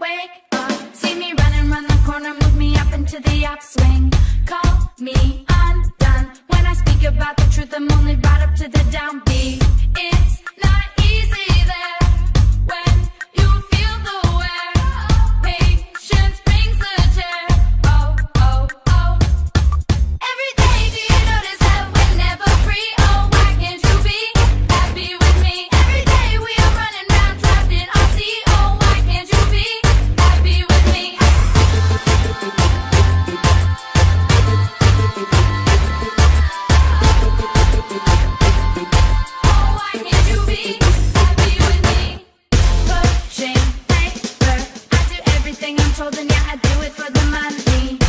wake up. See me running round the corner, move me up into the upswing. Call me undone when I speak about the truth. I'm only brought up to the downbeat. Told, and yeah, I do it for the money.